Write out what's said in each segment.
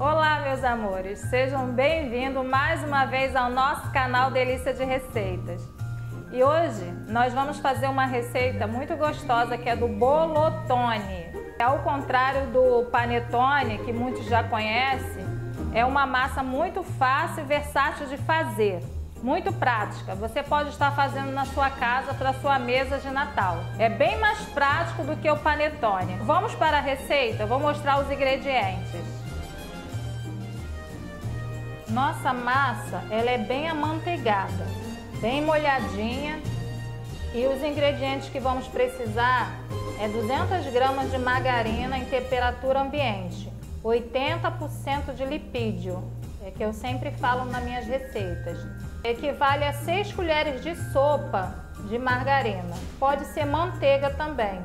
Olá, meus amores, sejam bem-vindos mais uma vez ao nosso canal Delícia de Receitas. E hoje nós vamos fazer uma receita muito gostosa que é do bolotone. Ao contrário do panetone, que muitos já conhecem, é uma massa muito fácil e versátil de fazer. Muito prática, você pode estar fazendo na sua casa para sua mesa de Natal. É bem mais prático do que o panetone. Vamos para a receita? Vou mostrar os ingredientes. Nossa massa, ela é bem amanteigada, bem molhadinha. E os ingredientes que vamos precisar é 200 gramas de margarina em temperatura ambiente, 80% de lipídio, é que eu sempre falo nas minhas receitas. Equivale a 6 colheres de sopa de margarina. Pode ser manteiga também.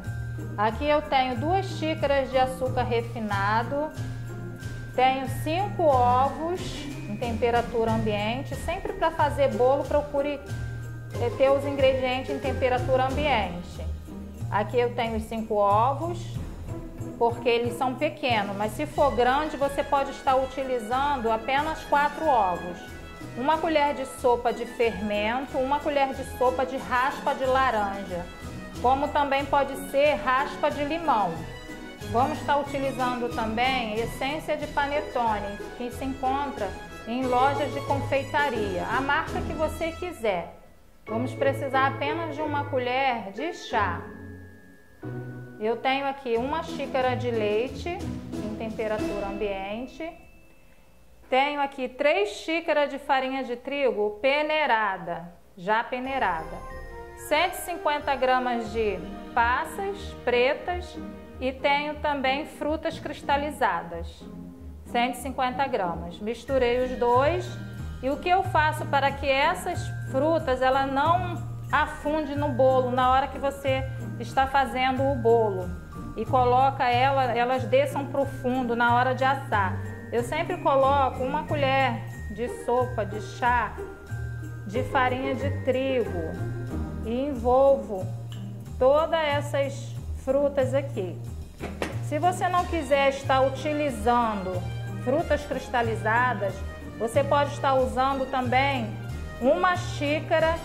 Aqui eu tenho duas xícaras de açúcar refinado, tenho cinco ovos em temperatura ambiente. Sempre para fazer bolo, procure eh, ter os ingredientes em temperatura ambiente. Aqui eu tenho os cinco ovos, porque eles são pequenos, mas se for grande, você pode estar utilizando apenas quatro ovos. Uma colher de sopa de fermento, uma colher de sopa de raspa de laranja, como também pode ser raspa de limão. Vamos estar utilizando também essência de panetone, que se encontra em lojas de confeitaria, a marca que você quiser. Vamos precisar apenas de uma colher de chá. Eu tenho aqui uma xícara de leite em temperatura ambiente. Tenho aqui três xícaras de farinha de trigo peneirada, já peneirada. 150 gramas de passas pretas e tenho também frutas cristalizadas, 150 gramas. Misturei os dois e o que eu faço para que essas frutas ela não afunde no bolo na hora que você está fazendo o bolo e coloca ela, elas desçam para o fundo na hora de assar. Eu sempre coloco uma colher de sopa de chá de farinha de trigo e envolvo todas essas frutas aqui. Se você não quiser estar utilizando frutas cristalizadas, você pode estar usando também uma xícara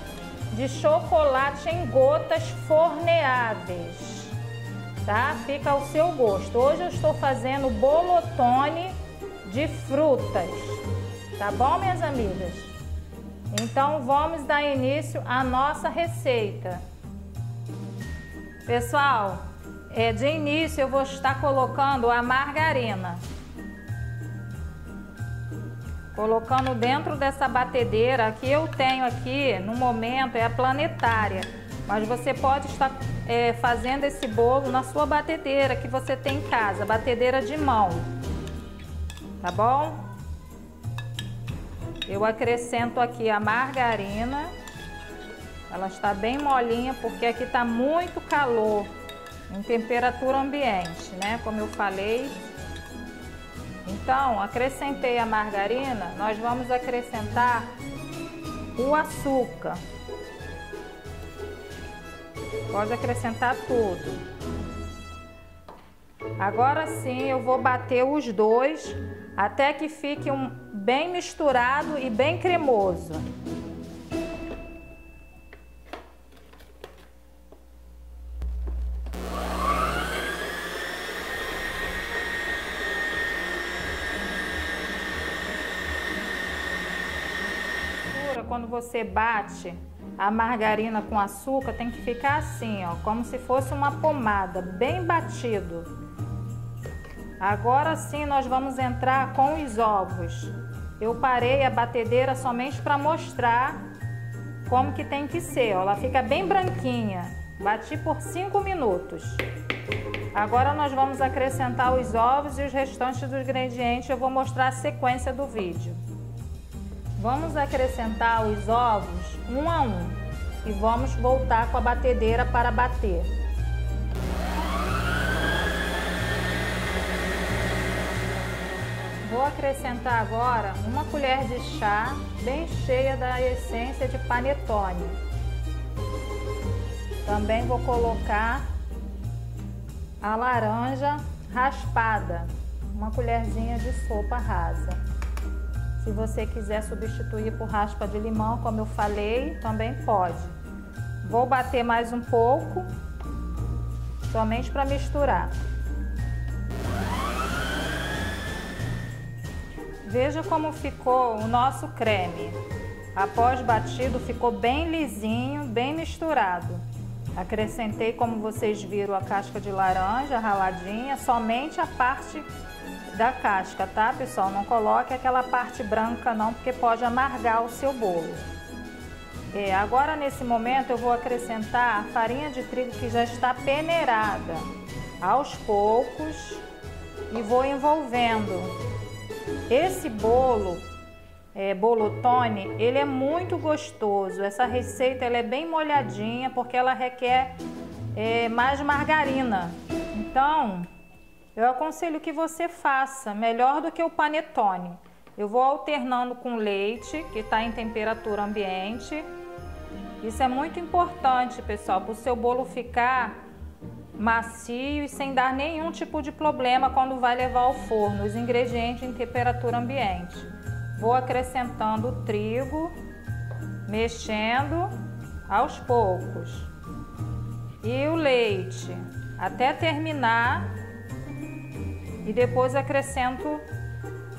de chocolate em gotas forneáveis, tá? Fica ao seu gosto. Hoje eu estou fazendo bolotone de frutas, tá bom, minhas amigas? Então vamos dar início à nossa receita. Pessoal, é, de início eu vou estar colocando a margarina. Colocando dentro dessa batedeira que eu tenho aqui, no momento, é a planetária. Mas você pode estar é, fazendo esse bolo na sua batedeira que você tem em casa, batedeira de mão. Tá bom? Eu acrescento aqui a margarina. Ela está bem molinha porque aqui está muito calor em temperatura ambiente, né? Como eu falei. Então, acrescentei a margarina, nós vamos acrescentar o açúcar. Pode acrescentar tudo. Agora sim eu vou bater os dois até que fique um, bem misturado e bem cremoso. quando você bate a margarina com açúcar, tem que ficar assim, ó, como se fosse uma pomada, bem batido. Agora sim nós vamos entrar com os ovos. Eu parei a batedeira somente para mostrar como que tem que ser, ó, ela fica bem branquinha. Bati por 5 minutos. Agora nós vamos acrescentar os ovos e os restantes dos ingredientes. Eu vou mostrar a sequência do vídeo. Vamos acrescentar os ovos um a um e vamos voltar com a batedeira para bater. Vou acrescentar agora uma colher de chá bem cheia da essência de panetone. Também vou colocar a laranja raspada, uma colherzinha de sopa rasa. Se você quiser substituir por raspa de limão, como eu falei, também pode. Vou bater mais um pouco, somente para misturar. Veja como ficou o nosso creme. Após batido, ficou bem lisinho, bem misturado. Acrescentei, como vocês viram, a casca de laranja raladinha, somente a parte da casca, tá, pessoal? Não coloque aquela parte branca não, porque pode amargar o seu bolo. É, agora, nesse momento, eu vou acrescentar a farinha de trigo que já está peneirada. Aos poucos e vou envolvendo. Esse bolo é, bolotone, ele é muito gostoso. Essa receita ela é bem molhadinha porque ela requer é, mais margarina. Então, eu aconselho que você faça melhor do que o panetone. Eu vou alternando com leite, que está em temperatura ambiente. Isso é muito importante, pessoal, para o seu bolo ficar macio e sem dar nenhum tipo de problema quando vai levar ao forno. Os ingredientes em temperatura ambiente. Vou acrescentando o trigo, mexendo aos poucos. E o leite até terminar. E depois acrescento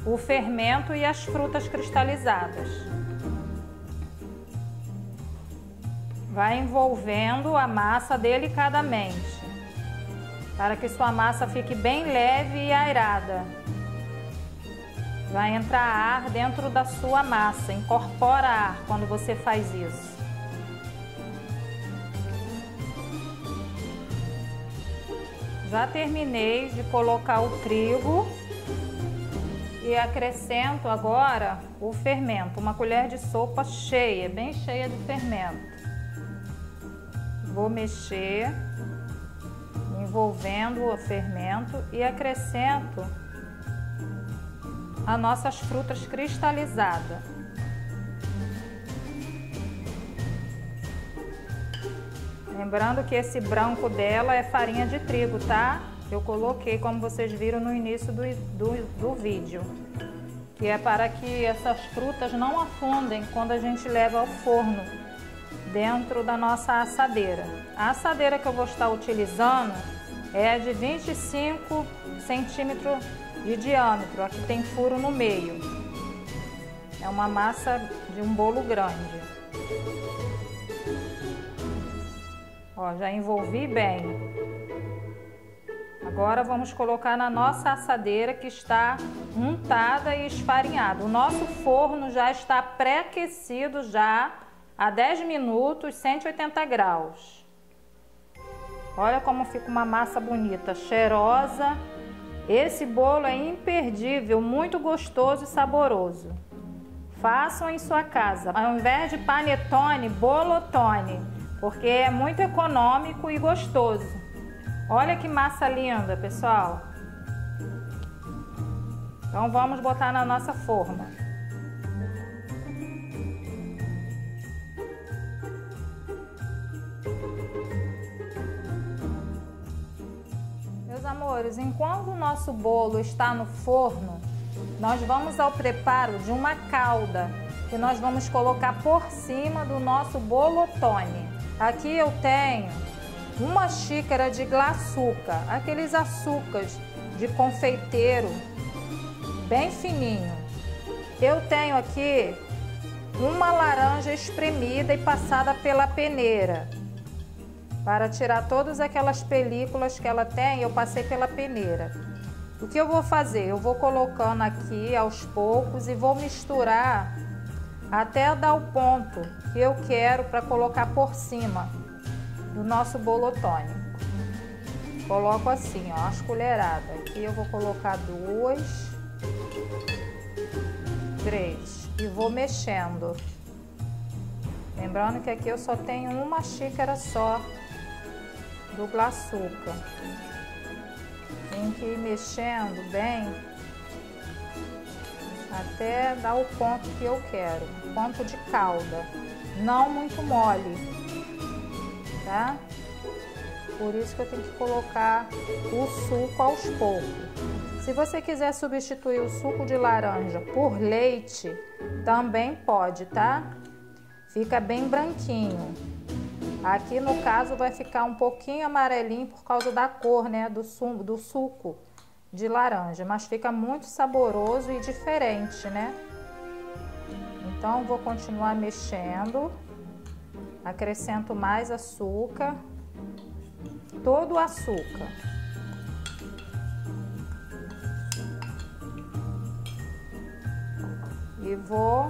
o fermento e as frutas cristalizadas. Vai envolvendo a massa delicadamente, para que sua massa fique bem leve e airada. Vai entrar ar dentro da sua massa, incorpora ar quando você faz isso. Já terminei de colocar o trigo e acrescento agora o fermento, uma colher de sopa cheia, bem cheia de fermento. Vou mexer, envolvendo o fermento e acrescento as nossas frutas cristalizadas. Lembrando que esse branco dela é farinha de trigo, tá? Eu coloquei, como vocês viram no início do, do, do vídeo. Que é para que essas frutas não afundem quando a gente leva ao forno dentro da nossa assadeira. A assadeira que eu vou estar utilizando é de 25 centímetros de diâmetro, aqui tem furo no meio. É uma massa de um bolo grande. Ó, já envolvi bem. Agora vamos colocar na nossa assadeira que está untada e esfarinhada. O nosso forno já está pré-aquecido já há 10 minutos, 180 graus. Olha como fica uma massa bonita, cheirosa esse bolo é imperdível, muito gostoso e saboroso. Façam em sua casa, ao invés de panetone, bolotone, porque é muito econômico e gostoso. Olha que massa linda, pessoal. Então vamos botar na nossa forma. Amores, enquanto o nosso bolo está no forno, nós vamos ao preparo de uma calda que nós vamos colocar por cima do nosso bolotone. Aqui eu tenho uma xícara de glaçuca, aqueles açúcares de confeiteiro bem fininho. Eu tenho aqui uma laranja espremida e passada pela peneira. Para tirar todas aquelas películas que ela tem, eu passei pela peneira. O que eu vou fazer? Eu vou colocando aqui aos poucos e vou misturar até dar o ponto que eu quero para colocar por cima do nosso bolotone. Coloco assim, ó, as colheradas. Aqui eu vou colocar duas, três e vou mexendo. Lembrando que aqui eu só tenho uma xícara só do açúcar. Tem que ir mexendo bem até dar o ponto que eu quero, ponto de calda, não muito mole, tá? Por isso que eu tenho que colocar o suco aos poucos. Se você quiser substituir o suco de laranja por leite, também pode, tá? Fica bem branquinho. Aqui no caso vai ficar um pouquinho amarelinho por causa da cor, né, do suco, do suco de laranja, mas fica muito saboroso e diferente, né? Então vou continuar mexendo. Acrescento mais açúcar. Todo o açúcar. E vou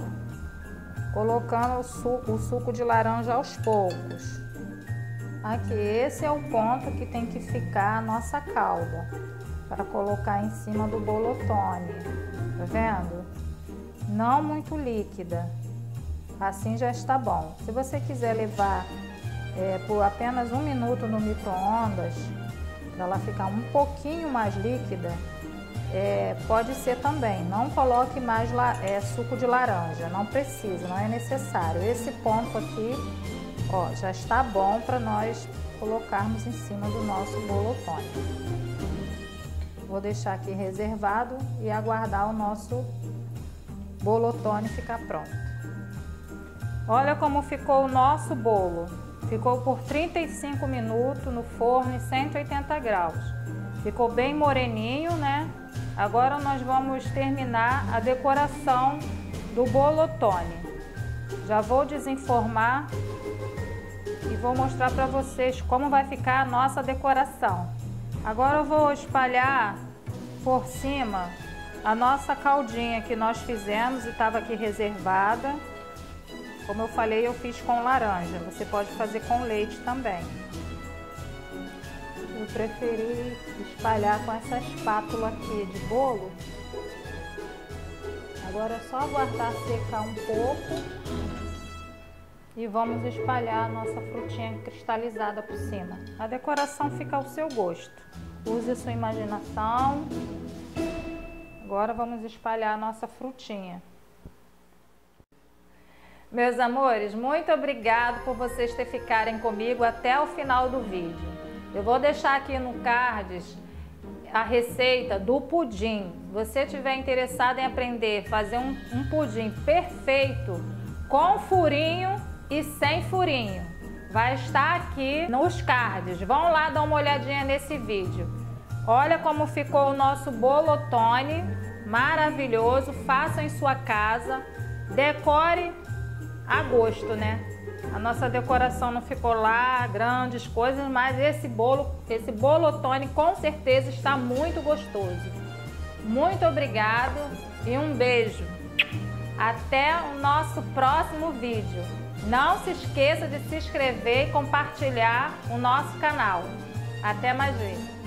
colocando o suco, o suco de laranja aos poucos. Aqui, esse é o ponto que tem que ficar a nossa calda para colocar em cima do bolotone. Tá vendo? Não muito líquida. Assim já está bom. Se você quiser levar é, por apenas um minuto no micro-ondas, para ela ficar um pouquinho mais líquida, é, pode ser também. Não coloque mais é, suco de laranja, não precisa, não é necessário. Esse ponto aqui, ó, já está bom para nós colocarmos em cima do nosso bolotone. Vou deixar aqui reservado e aguardar o nosso bolotone ficar pronto. Olha como ficou o nosso bolo. Ficou por 35 minutos no forno em 180 graus. Ficou bem moreninho, né? Agora nós vamos terminar a decoração do bolotone. Já vou desenformar e vou mostrar para vocês como vai ficar a nossa decoração. Agora eu vou espalhar por cima a nossa caldinha que nós fizemos e estava aqui reservada. Como eu falei, eu fiz com laranja. Você pode fazer com leite também. Eu preferi espalhar com essa espátula aqui de bolo. Agora é só aguardar secar um pouco e vamos espalhar a nossa frutinha cristalizada por cima. A decoração fica ao seu gosto. Use a sua imaginação. Agora vamos espalhar a nossa frutinha. Meus amores, muito obrigado por vocês ter ficarem comigo até o final do vídeo. Eu vou deixar aqui no cards a receita do pudim. Se você estiver interessado em aprender a fazer um, um pudim perfeito com furinho e sem furinho, vai estar aqui nos cards. Vão lá dar uma olhadinha nesse vídeo. Olha como ficou o nosso bolotone, maravilhoso. Faça em sua casa, decore a gosto, né? A nossa decoração não ficou lá, grandes coisas, mas esse bolo, esse bolotone com certeza está muito gostoso. Muito obrigado e um beijo. Até o nosso próximo vídeo. Não se esqueça de se inscrever e compartilhar o nosso canal. Até mais vezes.